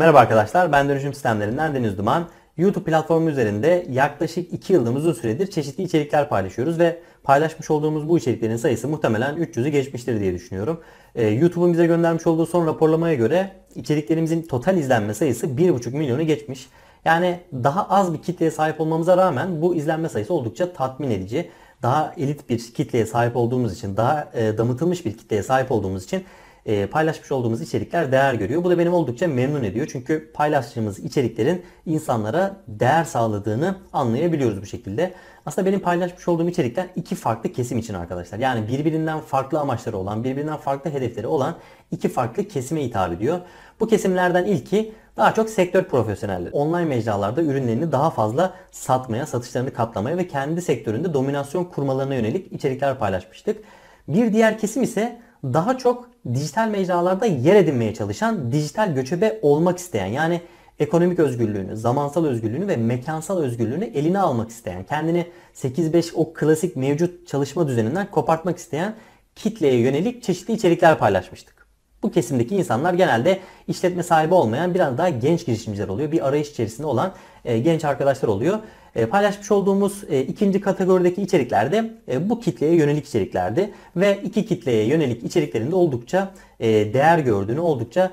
Merhaba arkadaşlar, ben Dönüşüm Sistemlerinden Deniz Duman. YouTube platformu üzerinde yaklaşık 2 yıldan uzun süredir çeşitli içerikler paylaşıyoruz ve paylaşmış olduğumuz bu içeriklerin sayısı muhtemelen 300'ü geçmiştir diye düşünüyorum. Ee, YouTube'un bize göndermiş olduğu son raporlamaya göre içeriklerimizin total izlenme sayısı 1,5 milyonu geçmiş. Yani daha az bir kitleye sahip olmamıza rağmen bu izlenme sayısı oldukça tatmin edici. Daha elit bir kitleye sahip olduğumuz için, daha e, damıtılmış bir kitleye sahip olduğumuz için e, paylaşmış olduğumuz içerikler değer görüyor. Bu da benim oldukça memnun ediyor. Çünkü paylaştığımız içeriklerin insanlara değer sağladığını anlayabiliyoruz bu şekilde. Aslında benim paylaşmış olduğum içerikler iki farklı kesim için arkadaşlar. Yani birbirinden farklı amaçları olan, birbirinden farklı hedefleri olan iki farklı kesime hitap ediyor. Bu kesimlerden ilki daha çok sektör profesyonelleri. Online mecralarda ürünlerini daha fazla satmaya, satışlarını katlamaya ve kendi sektöründe dominasyon kurmalarına yönelik içerikler paylaşmıştık. Bir diğer kesim ise daha çok dijital mecralarda yer edinmeye çalışan, dijital göçebe olmak isteyen yani ekonomik özgürlüğünü, zamansal özgürlüğünü ve mekansal özgürlüğünü eline almak isteyen, kendini 8-5 o klasik mevcut çalışma düzeninden kopartmak isteyen kitleye yönelik çeşitli içerikler paylaşmıştık. Bu kesimdeki insanlar genelde işletme sahibi olmayan biraz daha genç girişimciler oluyor. Bir arayış içerisinde olan e, genç arkadaşlar oluyor. E, paylaşmış olduğumuz e, ikinci kategorideki içeriklerde e, bu kitleye yönelik içeriklerdi. Ve iki kitleye yönelik içeriklerinde oldukça e, değer gördüğünü, oldukça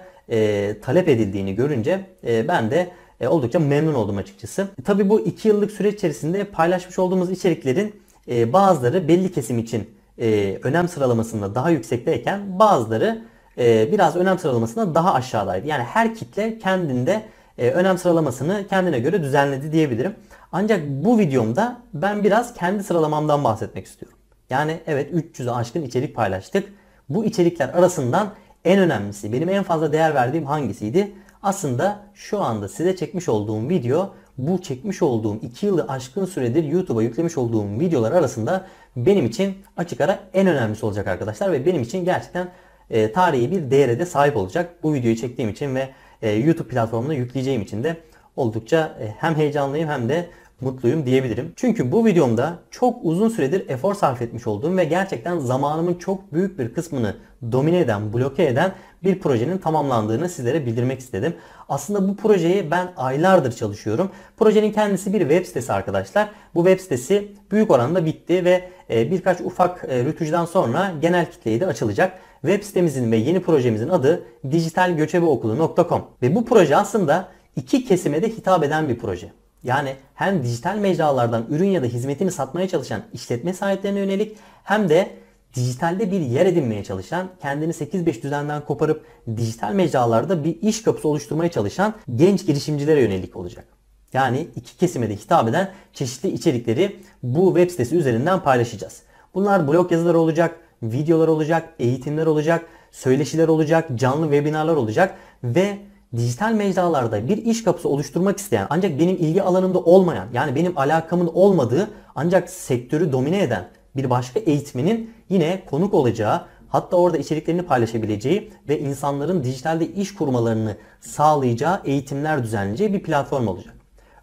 talep edildiğini görünce ben de oldukça memnun oldum açıkçası. E, Tabi bu iki yıllık süreç içerisinde paylaşmış olduğumuz içeriklerin bazıları belli kesim için önem sıralamasında daha yüksekteyken bazıları biraz önem sıralamasında daha aşağıdaydı. Yani her kitle kendinde önem sıralamasını kendine göre düzenledi diyebilirim. Ancak bu videomda ben biraz kendi sıralamamdan bahsetmek istiyorum. Yani evet 300'e aşkın içerik paylaştık. Bu içerikler arasından en önemlisi, benim en fazla değer verdiğim hangisiydi? Aslında şu anda size çekmiş olduğum video bu çekmiş olduğum 2 yılı aşkın süredir YouTube'a yüklemiş olduğum videolar arasında benim için açık ara en önemlisi olacak arkadaşlar ve benim için gerçekten e, tarihi bir değere de sahip olacak. Bu videoyu çektiğim için ve e, YouTube platformuna yükleyeceğim için de oldukça e, hem heyecanlıyım hem de mutluyum diyebilirim. Çünkü bu videomda çok uzun süredir efor sarf etmiş olduğum ve gerçekten zamanımın çok büyük bir kısmını domine eden, bloke eden bir projenin tamamlandığını sizlere bildirmek istedim. Aslında bu projeyi ben aylardır çalışıyorum. Projenin kendisi bir web sitesi arkadaşlar. Bu web sitesi büyük oranda bitti ve e, birkaç ufak e, rütücden sonra genel kitleye de açılacak. Web sitemizin ve yeni projemizin adı dijitalgöçebeokulu.com ve bu proje aslında iki kesime de hitap eden bir proje. Yani hem dijital mecralardan ürün ya da hizmetini satmaya çalışan işletme sahiplerine yönelik hem de dijitalde bir yer edinmeye çalışan, kendini 8-5 düzenden koparıp dijital mecralarda bir iş kapısı oluşturmaya çalışan genç girişimcilere yönelik olacak. Yani iki kesime de hitap eden çeşitli içerikleri bu web sitesi üzerinden paylaşacağız. Bunlar blog yazıları olacak, videolar olacak, eğitimler olacak, söyleşiler olacak, canlı webinarlar olacak ve dijital mecralarda bir iş kapısı oluşturmak isteyen ancak benim ilgi alanımda olmayan yani benim alakamın olmadığı ancak sektörü domine eden bir başka eğitmenin yine konuk olacağı hatta orada içeriklerini paylaşabileceği ve insanların dijitalde iş kurmalarını sağlayacağı eğitimler düzenleyeceği bir platform olacak.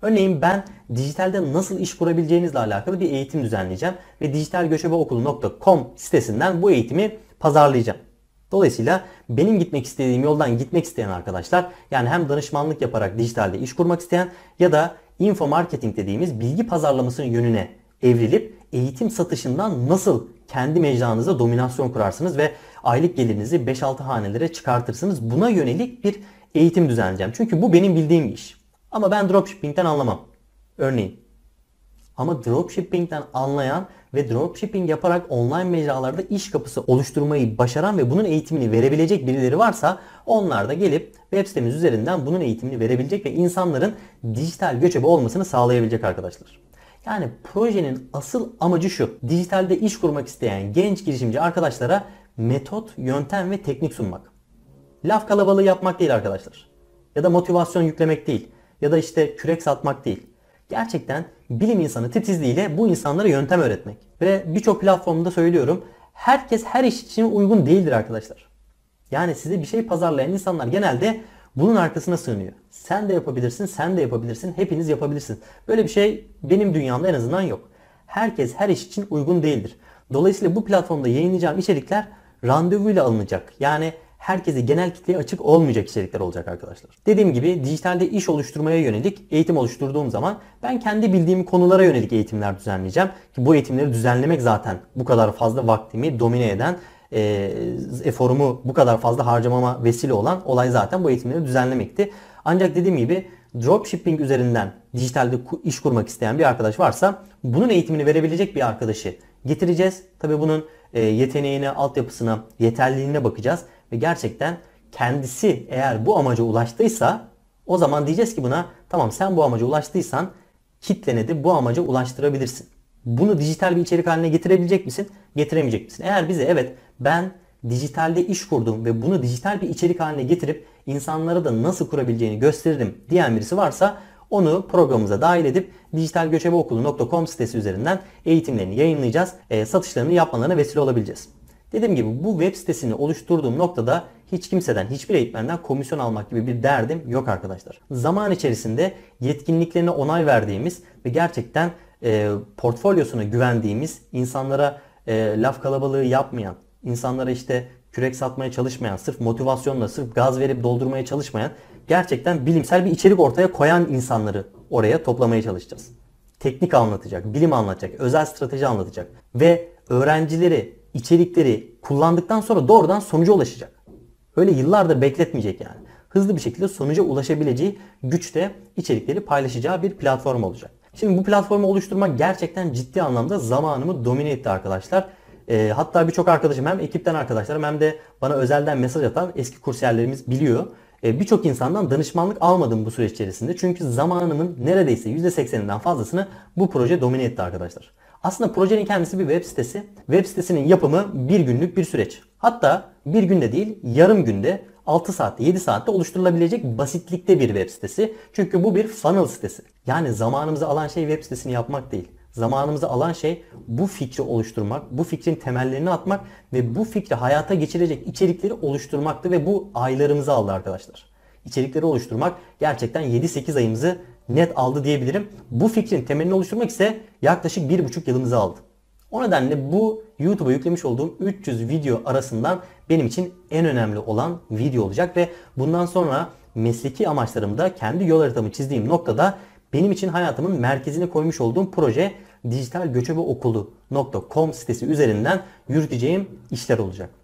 Örneğin ben dijitalde nasıl iş kurabileceğinizle alakalı bir eğitim düzenleyeceğim ve dijitalgöçebeokulu.com sitesinden bu eğitimi pazarlayacağım. Dolayısıyla benim gitmek istediğim yoldan gitmek isteyen arkadaşlar yani hem danışmanlık yaparak dijitalde iş kurmak isteyen ya da info marketing dediğimiz bilgi pazarlamasının yönüne evrilip eğitim satışından nasıl kendi mecranızda dominasyon kurarsınız ve aylık gelirinizi 5-6 hanelere çıkartırsınız. Buna yönelik bir eğitim düzenleyeceğim. Çünkü bu benim bildiğim iş. Ama ben dropshipping'den anlamam. Örneğin. Ama dropshipping'den anlayan ve dropshipping yaparak online mecralarda iş kapısı oluşturmayı başaran ve bunun eğitimini verebilecek birileri varsa onlar da gelip web sitemiz üzerinden bunun eğitimini verebilecek ve insanların dijital göçebe olmasını sağlayabilecek arkadaşlar. Yani projenin asıl amacı şu. Dijitalde iş kurmak isteyen genç girişimci arkadaşlara metot, yöntem ve teknik sunmak. Laf kalabalığı yapmak değil arkadaşlar. Ya da motivasyon yüklemek değil. Ya da işte kürek satmak değil. Gerçekten bilim insanı titizliğiyle bu insanlara yöntem öğretmek. Ve birçok platformda söylüyorum. Herkes her iş için uygun değildir arkadaşlar. Yani size bir şey pazarlayan insanlar genelde bunun arkasına sığınıyor. Sen de yapabilirsin, sen de yapabilirsin, hepiniz yapabilirsin. Böyle bir şey benim dünyamda en azından yok. Herkes her iş için uygun değildir. Dolayısıyla bu platformda yayınlayacağım içerikler randevuyla alınacak. Yani herkese genel kitleye açık olmayacak içerikler olacak arkadaşlar. Dediğim gibi dijitalde iş oluşturmaya yönelik eğitim oluşturduğum zaman ben kendi bildiğim konulara yönelik eğitimler düzenleyeceğim. Ki bu eğitimleri düzenlemek zaten bu kadar fazla vaktimi domine eden e, eforumu bu kadar fazla harcamama vesile olan olay zaten bu eğitimleri düzenlemekti. Ancak dediğim gibi dropshipping üzerinden dijitalde iş kurmak isteyen bir arkadaş varsa bunun eğitimini verebilecek bir arkadaşı getireceğiz. Tabii bunun e, yeteneğine, altyapısına, yeterliliğine bakacağız ve gerçekten kendisi eğer bu amaca ulaştıysa o zaman diyeceğiz ki buna tamam sen bu amaca ulaştıysan kitlene de bu amaca ulaştırabilirsin. Bunu dijital bir içerik haline getirebilecek misin? Getiremeyecek misin? Eğer bize evet ben dijitalde iş kurdum ve bunu dijital bir içerik haline getirip insanlara da nasıl kurabileceğini gösteririm diyen birisi varsa onu programımıza dahil edip dijitalgöçebeokulu.com sitesi üzerinden eğitimlerini yayınlayacağız. E, satışlarını yapmalarına vesile olabileceğiz. Dediğim gibi bu web sitesini oluşturduğum noktada hiç kimseden, hiçbir eğitmenden komisyon almak gibi bir derdim yok arkadaşlar. Zaman içerisinde yetkinliklerine onay verdiğimiz ve gerçekten e, portfolyosuna güvendiğimiz insanlara e, laf kalabalığı yapmayan, insanlara işte kürek satmaya çalışmayan, sırf motivasyonla, sırf gaz verip doldurmaya çalışmayan, gerçekten bilimsel bir içerik ortaya koyan insanları oraya toplamaya çalışacağız. Teknik anlatacak, bilim anlatacak, özel strateji anlatacak ve öğrencileri, içerikleri kullandıktan sonra doğrudan sonuca ulaşacak. Öyle yıllardır bekletmeyecek yani. Hızlı bir şekilde sonuca ulaşabileceği güçte içerikleri paylaşacağı bir platform olacak. Şimdi bu platformu oluşturmak gerçekten ciddi anlamda zamanımı domine etti arkadaşlar. E, hatta birçok arkadaşım hem ekipten arkadaşlarım hem de bana özelden mesaj atan eski kursiyerlerimiz biliyor. E, birçok insandan danışmanlık almadım bu süreç içerisinde. Çünkü zamanımın neredeyse %80'inden fazlasını bu proje domine etti arkadaşlar. Aslında projenin kendisi bir web sitesi. Web sitesinin yapımı bir günlük bir süreç. Hatta bir günde değil yarım günde 6 saatte 7 saatte oluşturulabilecek basitlikte bir web sitesi. Çünkü bu bir funnel sitesi. Yani zamanımızı alan şey web sitesini yapmak değil. Zamanımızı alan şey bu fikri oluşturmak, bu fikrin temellerini atmak ve bu fikri hayata geçirecek içerikleri oluşturmaktı ve bu aylarımızı aldı arkadaşlar. İçerikleri oluşturmak gerçekten 7-8 ayımızı net aldı diyebilirim. Bu fikrin temelini oluşturmak ise yaklaşık 1,5 yılımızı aldı. O nedenle bu YouTube'a yüklemiş olduğum 300 video arasından benim için en önemli olan video olacak ve bundan sonra mesleki amaçlarımda kendi yol haritamı çizdiğim noktada benim için hayatımın merkezine koymuş olduğum proje dijitalgöçebeokulu.com sitesi üzerinden yürüteceğim işler olacak.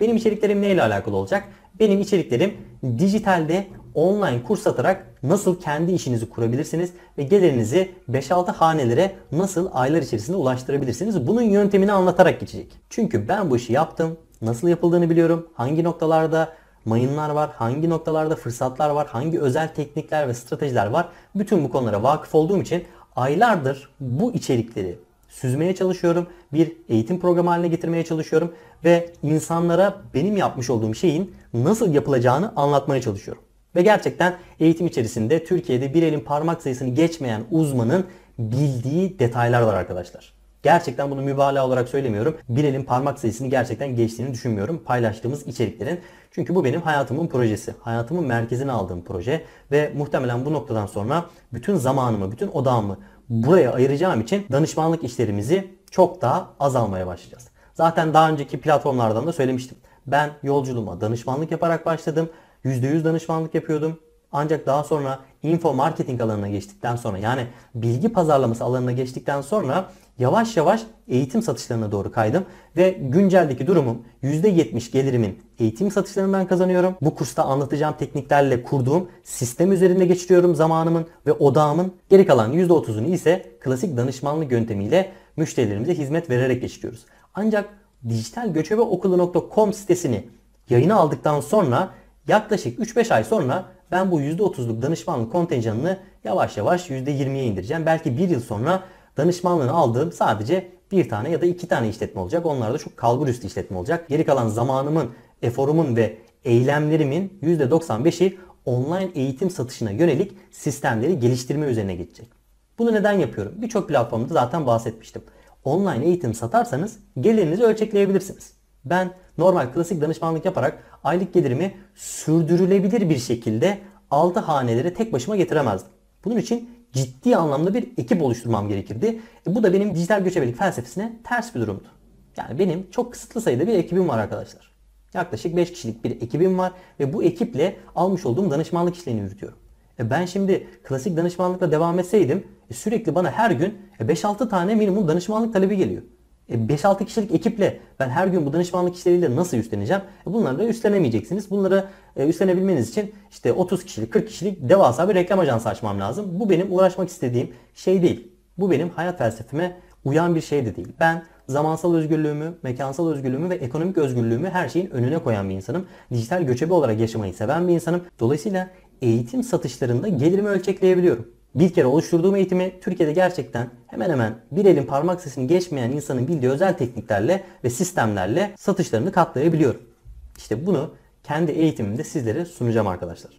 Benim içeriklerim neyle alakalı olacak? Benim içeriklerim dijitalde online kurs satarak nasıl kendi işinizi kurabilirsiniz ve gelirinizi 5-6 hanelere nasıl aylar içerisinde ulaştırabilirsiniz? Bunun yöntemini anlatarak geçecek. Çünkü ben bu işi yaptım. Nasıl yapıldığını biliyorum. Hangi noktalarda mayınlar var, hangi noktalarda fırsatlar var, hangi özel teknikler ve stratejiler var. Bütün bu konulara vakıf olduğum için aylardır bu içerikleri süzmeye çalışıyorum. Bir eğitim programı haline getirmeye çalışıyorum ve insanlara benim yapmış olduğum şeyin nasıl yapılacağını anlatmaya çalışıyorum. Ve gerçekten eğitim içerisinde Türkiye'de bir elin parmak sayısını geçmeyen uzmanın bildiği detaylar var arkadaşlar. Gerçekten bunu mübalağa olarak söylemiyorum. Bir elin parmak sayısını gerçekten geçtiğini düşünmüyorum paylaştığımız içeriklerin. Çünkü bu benim hayatımın projesi. Hayatımın merkezine aldığım proje ve muhtemelen bu noktadan sonra bütün zamanımı, bütün odağımı buraya ayıracağım için danışmanlık işlerimizi çok daha azalmaya başlayacağız. Zaten daha önceki platformlardan da söylemiştim. Ben yolculuğuma danışmanlık yaparak başladım. %100 danışmanlık yapıyordum. Ancak daha sonra info marketing alanına geçtikten sonra yani bilgi pazarlaması alanına geçtikten sonra yavaş yavaş eğitim satışlarına doğru kaydım ve günceldeki durumum %70 gelirimin eğitim satışlarından kazanıyorum. Bu kursta anlatacağım tekniklerle kurduğum sistem üzerinde geçiriyorum zamanımın ve odağımın. Geri kalan %30'unu ise klasik danışmanlık yöntemiyle müşterilerimize hizmet vererek geçiriyoruz. Ancak dijitalgöçebeokulu.com sitesini yayına aldıktan sonra yaklaşık 3-5 ay sonra ben bu %30'luk danışmanlık kontenjanını yavaş yavaş %20'ye indireceğim. Belki bir yıl sonra danışmanlığını aldığım sadece bir tane ya da iki tane işletme olacak. Onlar da çok kalbur üstü işletme olacak. Geri kalan zamanımın, eforumun ve eylemlerimin %95'i online eğitim satışına yönelik sistemleri geliştirme üzerine geçecek. Bunu neden yapıyorum? Birçok platformda zaten bahsetmiştim. Online eğitim satarsanız gelirinizi ölçekleyebilirsiniz. Ben normal klasik danışmanlık yaparak aylık gelirimi sürdürülebilir bir şekilde 6 hanelere tek başıma getiremezdim. Bunun için ciddi anlamda bir ekip oluşturmam gerekirdi. E bu da benim dijital göçebelik felsefesine ters bir durumdu. Yani benim çok kısıtlı sayıda bir ekibim var arkadaşlar. Yaklaşık 5 kişilik bir ekibim var ve bu ekiple almış olduğum danışmanlık işlerini yürütüyorum. E ben şimdi klasik danışmanlıkla devam etseydim e sürekli bana her gün 5-6 tane minimum danışmanlık talebi geliyor. E 5-6 kişilik ekiple ben her gün bu danışmanlık işleriyle nasıl üstleneceğim? E bunları da üstlenemeyeceksiniz. Bunları e, üstlenebilmeniz için işte 30 kişilik, 40 kişilik devasa bir reklam ajansı açmam lazım. Bu benim uğraşmak istediğim şey değil. Bu benim hayat felsefeme uyan bir şey de değil. Ben zamansal özgürlüğümü, mekansal özgürlüğümü ve ekonomik özgürlüğümü her şeyin önüne koyan bir insanım. Dijital göçebe olarak yaşamayı seven bir insanım. Dolayısıyla eğitim satışlarında gelirimi ölçekleyebiliyorum. Bir kere oluşturduğum eğitimi Türkiye'de gerçekten hemen hemen bir elin parmak sesini geçmeyen insanın bildiği özel tekniklerle ve sistemlerle satışlarını katlayabiliyorum. İşte bunu kendi eğitimimde sizlere sunacağım arkadaşlar.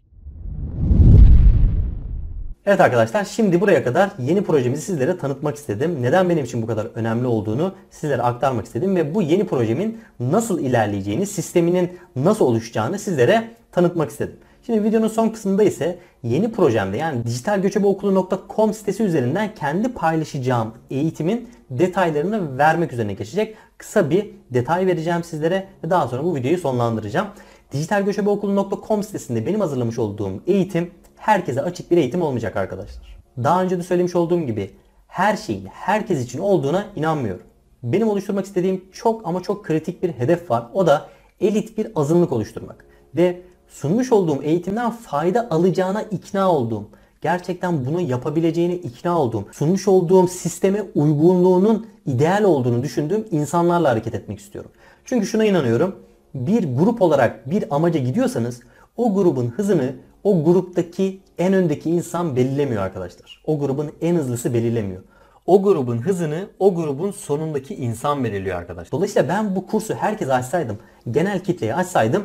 Evet arkadaşlar şimdi buraya kadar yeni projemizi sizlere tanıtmak istedim. Neden benim için bu kadar önemli olduğunu sizlere aktarmak istedim ve bu yeni projemin nasıl ilerleyeceğini, sisteminin nasıl oluşacağını sizlere tanıtmak istedim. Şimdi videonun son kısmında ise yeni projemde yani dijitalgöçebeokulu.com sitesi üzerinden kendi paylaşacağım eğitimin detaylarını vermek üzerine geçecek. Kısa bir detay vereceğim sizlere ve daha sonra bu videoyu sonlandıracağım. Dijitalgöçebeokulu.com sitesinde benim hazırlamış olduğum eğitim herkese açık bir eğitim olmayacak arkadaşlar. Daha önce de söylemiş olduğum gibi her şeyin herkes için olduğuna inanmıyorum. Benim oluşturmak istediğim çok ama çok kritik bir hedef var. O da elit bir azınlık oluşturmak. Ve sunmuş olduğum eğitimden fayda alacağına ikna olduğum, gerçekten bunu yapabileceğine ikna olduğum, sunmuş olduğum sisteme uygunluğunun ideal olduğunu düşündüğüm insanlarla hareket etmek istiyorum. Çünkü şuna inanıyorum. Bir grup olarak bir amaca gidiyorsanız o grubun hızını o gruptaki en öndeki insan belirlemiyor arkadaşlar. O grubun en hızlısı belirlemiyor. O grubun hızını o grubun sonundaki insan belirliyor arkadaşlar. Dolayısıyla ben bu kursu herkese açsaydım, genel kitleye açsaydım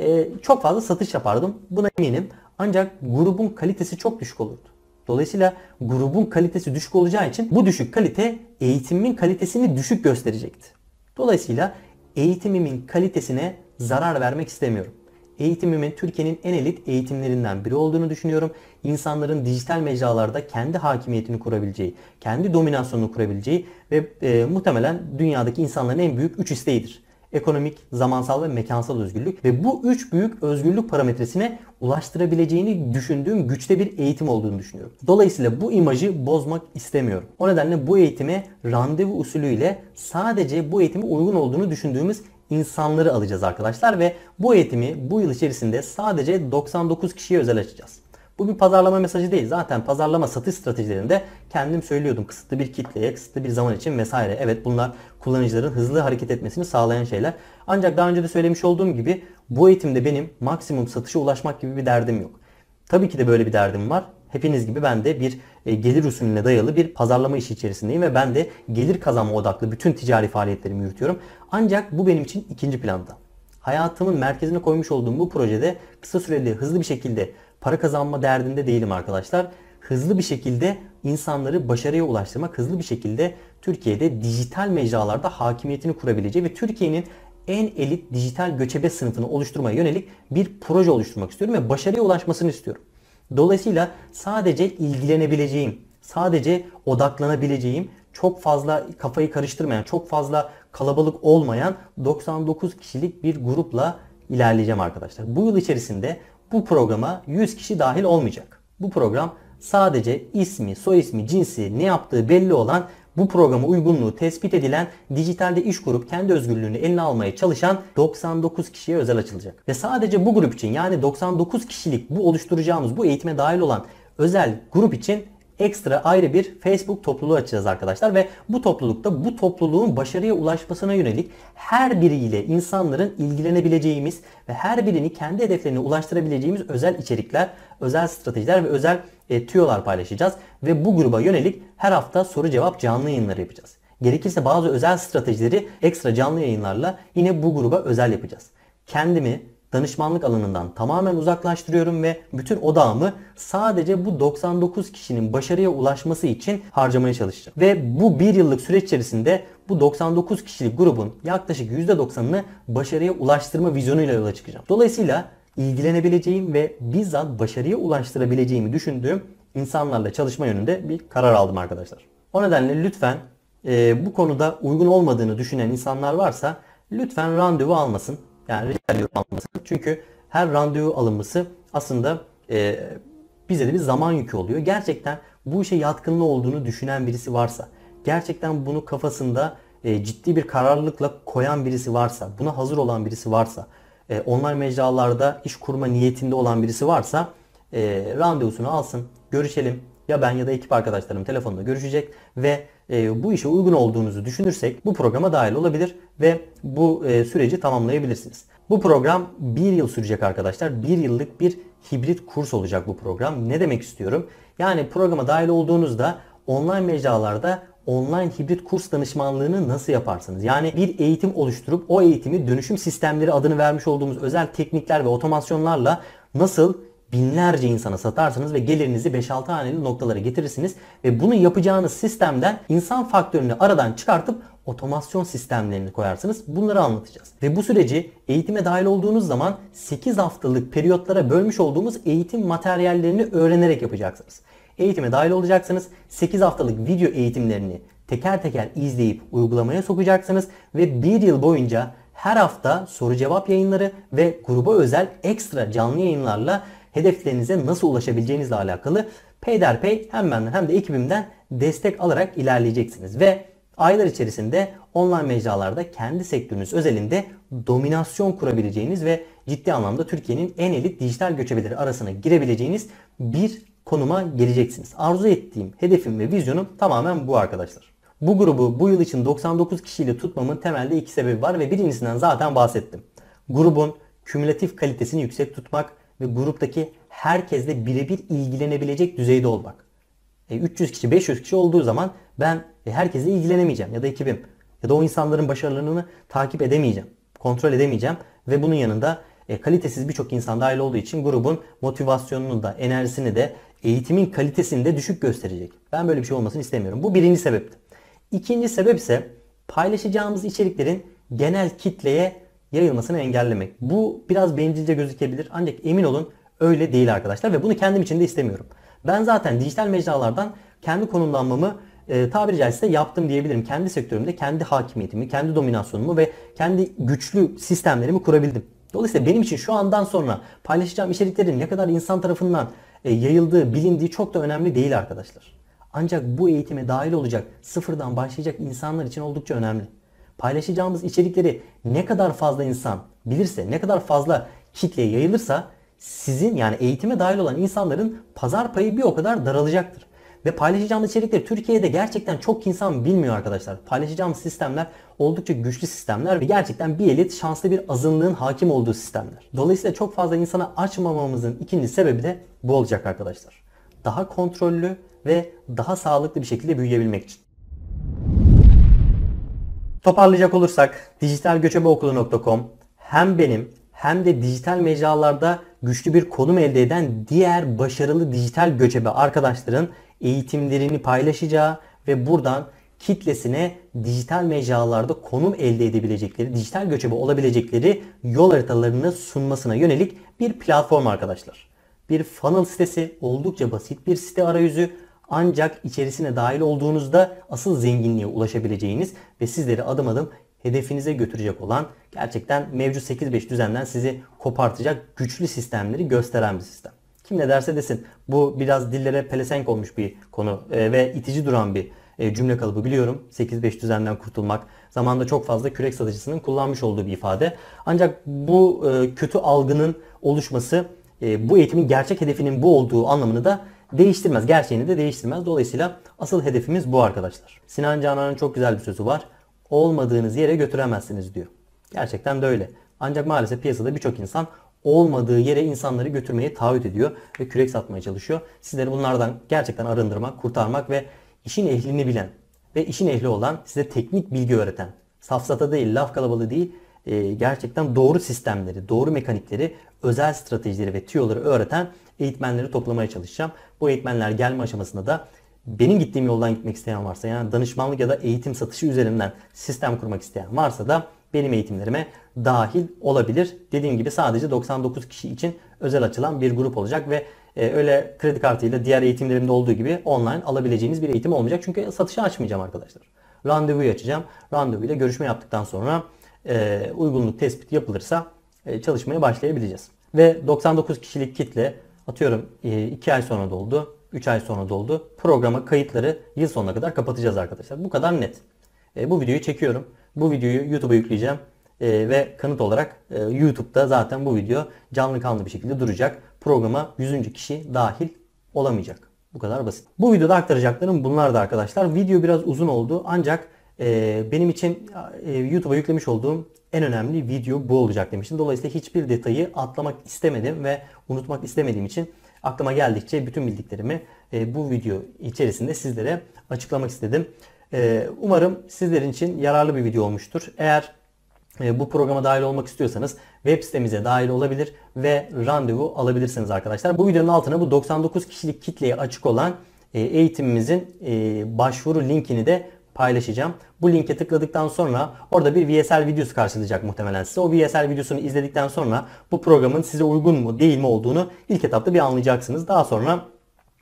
e, çok fazla satış yapardım. Buna eminim. Ancak grubun kalitesi çok düşük olurdu. Dolayısıyla grubun kalitesi düşük olacağı için bu düşük kalite eğitimimin kalitesini düşük gösterecekti. Dolayısıyla eğitimimin kalitesine zarar vermek istemiyorum. Eğitimimin Türkiye'nin en elit eğitimlerinden biri olduğunu düşünüyorum. İnsanların dijital mecralarda kendi hakimiyetini kurabileceği, kendi dominasyonunu kurabileceği ve e, muhtemelen dünyadaki insanların en büyük üç isteğidir ekonomik, zamansal ve mekansal özgürlük ve bu üç büyük özgürlük parametresine ulaştırabileceğini düşündüğüm güçte bir eğitim olduğunu düşünüyorum. Dolayısıyla bu imajı bozmak istemiyorum. O nedenle bu eğitime randevu usulüyle sadece bu eğitime uygun olduğunu düşündüğümüz insanları alacağız arkadaşlar ve bu eğitimi bu yıl içerisinde sadece 99 kişiye özel açacağız. Bu bir pazarlama mesajı değil. Zaten pazarlama satış stratejilerinde kendim söylüyordum. Kısıtlı bir kitleye, kısıtlı bir zaman için vesaire. Evet bunlar kullanıcıların hızlı hareket etmesini sağlayan şeyler. Ancak daha önce de söylemiş olduğum gibi bu eğitimde benim maksimum satışa ulaşmak gibi bir derdim yok. Tabii ki de böyle bir derdim var. Hepiniz gibi ben de bir e, gelir usulüne dayalı bir pazarlama işi içerisindeyim ve ben de gelir kazanma odaklı bütün ticari faaliyetlerimi yürütüyorum. Ancak bu benim için ikinci planda. Hayatımın merkezine koymuş olduğum bu projede kısa süreli hızlı bir şekilde para kazanma derdinde değilim arkadaşlar. Hızlı bir şekilde insanları başarıya ulaştırmak, hızlı bir şekilde Türkiye'de dijital mecralarda hakimiyetini kurabileceği ve Türkiye'nin en elit dijital göçebe sınıfını oluşturmaya yönelik bir proje oluşturmak istiyorum ve başarıya ulaşmasını istiyorum. Dolayısıyla sadece ilgilenebileceğim, sadece odaklanabileceğim, çok fazla kafayı karıştırmayan, çok fazla kalabalık olmayan 99 kişilik bir grupla ilerleyeceğim arkadaşlar. Bu yıl içerisinde bu programa 100 kişi dahil olmayacak. Bu program sadece ismi, soy ismi, cinsi, ne yaptığı belli olan bu programa uygunluğu tespit edilen dijitalde iş kurup kendi özgürlüğünü eline almaya çalışan 99 kişiye özel açılacak. Ve sadece bu grup için yani 99 kişilik bu oluşturacağımız bu eğitime dahil olan özel grup için ekstra ayrı bir Facebook topluluğu açacağız arkadaşlar ve bu toplulukta bu topluluğun başarıya ulaşmasına yönelik her biriyle insanların ilgilenebileceğimiz ve her birini kendi hedeflerine ulaştırabileceğimiz özel içerikler, özel stratejiler ve özel e, tüyolar paylaşacağız ve bu gruba yönelik her hafta soru cevap canlı yayınları yapacağız. Gerekirse bazı özel stratejileri ekstra canlı yayınlarla yine bu gruba özel yapacağız. Kendimi danışmanlık alanından tamamen uzaklaştırıyorum ve bütün odağımı sadece bu 99 kişinin başarıya ulaşması için harcamaya çalışacağım. Ve bu bir yıllık süreç içerisinde bu 99 kişilik grubun yaklaşık %90'ını başarıya ulaştırma vizyonuyla yola çıkacağım. Dolayısıyla ilgilenebileceğim ve bizzat başarıya ulaştırabileceğimi düşündüğüm insanlarla çalışma yönünde bir karar aldım arkadaşlar. O nedenle lütfen e, bu konuda uygun olmadığını düşünen insanlar varsa lütfen randevu almasın. Yani rica ediyorum almasın. Çünkü her randevu alınması aslında e, bize de bir zaman yükü oluyor. Gerçekten bu işe yatkınlığı olduğunu düşünen birisi varsa, gerçekten bunu kafasında e, ciddi bir kararlılıkla koyan birisi varsa, buna hazır olan birisi varsa, e, online mecralarda iş kurma niyetinde olan birisi varsa e, randevusunu alsın, görüşelim. Ya ben ya da ekip arkadaşlarım telefonla görüşecek ve e, bu işe uygun olduğunuzu düşünürsek bu programa dahil olabilir ve bu e, süreci tamamlayabilirsiniz. Bu program bir yıl sürecek arkadaşlar. Bir yıllık bir hibrit kurs olacak bu program. Ne demek istiyorum? Yani programa dahil olduğunuzda online mecralarda online hibrit kurs danışmanlığını nasıl yaparsınız? Yani bir eğitim oluşturup o eğitimi dönüşüm sistemleri adını vermiş olduğumuz özel teknikler ve otomasyonlarla nasıl binlerce insana satarsınız ve gelirinizi 5-6 haneli noktalara getirirsiniz ve bunu yapacağınız sistemden insan faktörünü aradan çıkartıp otomasyon sistemlerini koyarsınız. Bunları anlatacağız. Ve bu süreci eğitime dahil olduğunuz zaman 8 haftalık periyotlara bölmüş olduğumuz eğitim materyallerini öğrenerek yapacaksınız. Eğitime dahil olacaksınız. 8 haftalık video eğitimlerini teker teker izleyip uygulamaya sokacaksınız ve bir yıl boyunca her hafta soru cevap yayınları ve gruba özel ekstra canlı yayınlarla hedeflerinize nasıl ulaşabileceğinizle alakalı peyderpey hem benden hem de ekibimden destek alarak ilerleyeceksiniz. Ve aylar içerisinde online mecralarda kendi sektörünüz özelinde dominasyon kurabileceğiniz ve ciddi anlamda Türkiye'nin en elit dijital göçebeleri arasına girebileceğiniz bir konuma geleceksiniz. Arzu ettiğim hedefim ve vizyonum tamamen bu arkadaşlar. Bu grubu bu yıl için 99 kişiyle tutmamın temelde iki sebebi var ve birincisinden zaten bahsettim. Grubun kümülatif kalitesini yüksek tutmak ve gruptaki herkesle birebir ilgilenebilecek düzeyde olmak. E, 300 kişi 500 kişi olduğu zaman ben e, ilgilenemeyeceğim ya da ekibim ya da o insanların başarılarını takip edemeyeceğim, kontrol edemeyeceğim ve bunun yanında e, kalitesiz birçok insan dahil olduğu için grubun motivasyonunu da enerjisini de eğitimin kalitesini de düşük gösterecek. Ben böyle bir şey olmasını istemiyorum. Bu birinci sebepti. İkinci sebep ise paylaşacağımız içeriklerin genel kitleye yayılmasını engellemek. Bu biraz bencilce gözükebilir ancak emin olun öyle değil arkadaşlar ve bunu kendim için de istemiyorum. Ben zaten dijital mecralardan kendi konumlanmamı e, tabiri caizse yaptım diyebilirim. Kendi sektörümde kendi hakimiyetimi, kendi dominasyonumu ve kendi güçlü sistemlerimi kurabildim. Dolayısıyla benim için şu andan sonra paylaşacağım içeriklerin ne kadar insan tarafından e, yayıldığı, bilindiği çok da önemli değil arkadaşlar. Ancak bu eğitime dahil olacak, sıfırdan başlayacak insanlar için oldukça önemli. Paylaşacağımız içerikleri ne kadar fazla insan bilirse, ne kadar fazla kitleye yayılırsa sizin yani eğitime dahil olan insanların pazar payı bir o kadar daralacaktır. Ve paylaşacağımız içerikleri Türkiye'de gerçekten çok insan bilmiyor arkadaşlar. Paylaşacağımız sistemler oldukça güçlü sistemler ve gerçekten bir elit şanslı bir azınlığın hakim olduğu sistemler. Dolayısıyla çok fazla insana açmamamızın ikinci sebebi de bu olacak arkadaşlar. Daha kontrollü ve daha sağlıklı bir şekilde büyüyebilmek için. Toparlayacak olursak dijitalgöçebeokulu.com hem benim hem de dijital mecralarda güçlü bir konum elde eden diğer başarılı dijital göçebe arkadaşların eğitimlerini paylaşacağı ve buradan kitlesine dijital mecralarda konum elde edebilecekleri, dijital göçebe olabilecekleri yol haritalarını sunmasına yönelik bir platform arkadaşlar. Bir funnel sitesi, oldukça basit bir site arayüzü ancak içerisine dahil olduğunuzda asıl zenginliğe ulaşabileceğiniz ve sizleri adım adım hedefinize götürecek olan gerçekten mevcut 8-5 düzenden sizi kopartacak güçlü sistemleri gösteren bir sistem. Kim ne derse desin bu biraz dillere pelesenk olmuş bir konu e, ve itici duran bir e, cümle kalıbı biliyorum. 8-5 düzenden kurtulmak. Zamanda çok fazla kürek satıcısının kullanmış olduğu bir ifade. Ancak bu e, kötü algının oluşması bu eğitimin gerçek hedefinin bu olduğu anlamını da değiştirmez. Gerçeğini de değiştirmez. Dolayısıyla asıl hedefimiz bu arkadaşlar. Sinan Canan'ın çok güzel bir sözü var. Olmadığınız yere götüremezsiniz diyor. Gerçekten de öyle. Ancak maalesef piyasada birçok insan olmadığı yere insanları götürmeye taahhüt ediyor ve kürek satmaya çalışıyor. Sizleri bunlardan gerçekten arındırmak, kurtarmak ve işin ehlini bilen ve işin ehli olan size teknik bilgi öğreten, safsata değil, laf kalabalığı değil, e, gerçekten doğru sistemleri, doğru mekanikleri, özel stratejileri ve tüyoları öğreten eğitmenleri toplamaya çalışacağım. Bu eğitmenler gelme aşamasında da benim gittiğim yoldan gitmek isteyen varsa yani danışmanlık ya da eğitim satışı üzerinden sistem kurmak isteyen varsa da benim eğitimlerime dahil olabilir. Dediğim gibi sadece 99 kişi için özel açılan bir grup olacak ve e, öyle kredi kartıyla diğer eğitimlerimde olduğu gibi online alabileceğiniz bir eğitim olmayacak. Çünkü satışa açmayacağım arkadaşlar. randevuyu açacağım. Randevuyla görüşme yaptıktan sonra e, uygunluk tespiti yapılırsa e, çalışmaya başlayabileceğiz. Ve 99 kişilik kitle atıyorum 2 ay sonra doldu, 3 ay sonra doldu. Programa kayıtları yıl sonuna kadar kapatacağız arkadaşlar. Bu kadar net. E, bu videoyu çekiyorum. Bu videoyu YouTube'a yükleyeceğim. E, ve kanıt olarak e, YouTube'da zaten bu video canlı kanlı bir şekilde duracak. Programa 100. kişi dahil olamayacak. Bu kadar basit. Bu videoda aktaracaklarım bunlar da arkadaşlar. Video biraz uzun oldu ancak e, benim için e, YouTube'a yüklemiş olduğum en önemli video bu olacak demiştim. Dolayısıyla hiçbir detayı atlamak istemedim ve unutmak istemediğim için aklıma geldikçe bütün bildiklerimi e, bu video içerisinde sizlere açıklamak istedim. E, umarım sizlerin için yararlı bir video olmuştur. Eğer e, bu programa dahil olmak istiyorsanız web sitemize dahil olabilir ve randevu alabilirsiniz arkadaşlar. Bu videonun altına bu 99 kişilik kitleye açık olan eğitimimizin başvuru linkini de paylaşacağım. Bu linke tıkladıktan sonra orada bir VSL videosu karşılayacak muhtemelen size. O VSL videosunu izledikten sonra bu programın size uygun mu değil mi olduğunu ilk etapta bir anlayacaksınız. Daha sonra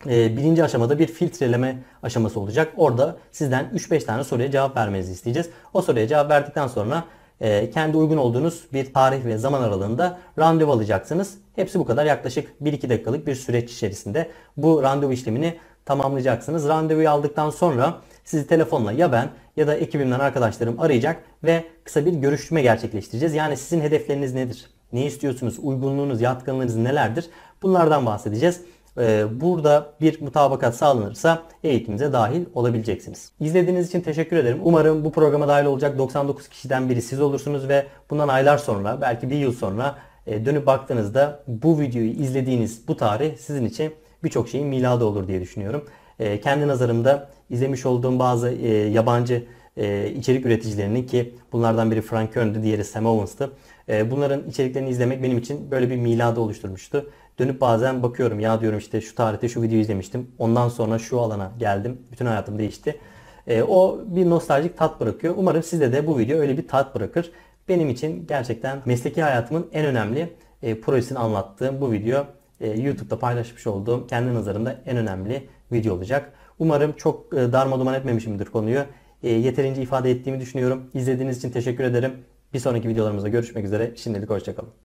birinci aşamada bir filtreleme aşaması olacak. Orada sizden 3-5 tane soruya cevap vermenizi isteyeceğiz. O soruya cevap verdikten sonra e, kendi uygun olduğunuz bir tarih ve zaman aralığında randevu alacaksınız. Hepsi bu kadar yaklaşık 1-2 dakikalık bir süreç içerisinde bu randevu işlemini tamamlayacaksınız. Randevuyu aldıktan sonra sizi telefonla ya ben ya da ekibimden arkadaşlarım arayacak ve kısa bir görüşme gerçekleştireceğiz. Yani sizin hedefleriniz nedir? Ne istiyorsunuz? Uygunluğunuz, yatkınlığınız nelerdir? Bunlardan bahsedeceğiz. Ee, burada bir mutabakat sağlanırsa eğitimimize dahil olabileceksiniz. İzlediğiniz için teşekkür ederim. Umarım bu programa dahil olacak 99 kişiden biri siz olursunuz ve bundan aylar sonra belki bir yıl sonra e, dönüp baktığınızda bu videoyu izlediğiniz bu tarih sizin için birçok şeyin miladı olur diye düşünüyorum. E, kendi nazarımda izlemiş olduğum bazı e, yabancı içerik üreticilerinin ki bunlardan biri Frank Kern'di, diğeri Sam Owens'tı. Bunların içeriklerini izlemek benim için böyle bir miladı oluşturmuştu. Dönüp bazen bakıyorum ya diyorum işte şu tarihte şu videoyu izlemiştim. Ondan sonra şu alana geldim. Bütün hayatım değişti. E, o bir nostaljik tat bırakıyor. Umarım sizde de bu video öyle bir tat bırakır. Benim için gerçekten mesleki hayatımın en önemli e, projesini anlattığım bu video e, YouTube'da paylaşmış olduğum kendi nazarımda en önemli video olacak. Umarım çok e, darma duman etmemişimdir konuyu. E, yeterince ifade ettiğimi düşünüyorum. İzlediğiniz için teşekkür ederim. Bir sonraki videolarımızda görüşmek üzere. Şimdilik hoşçakalın.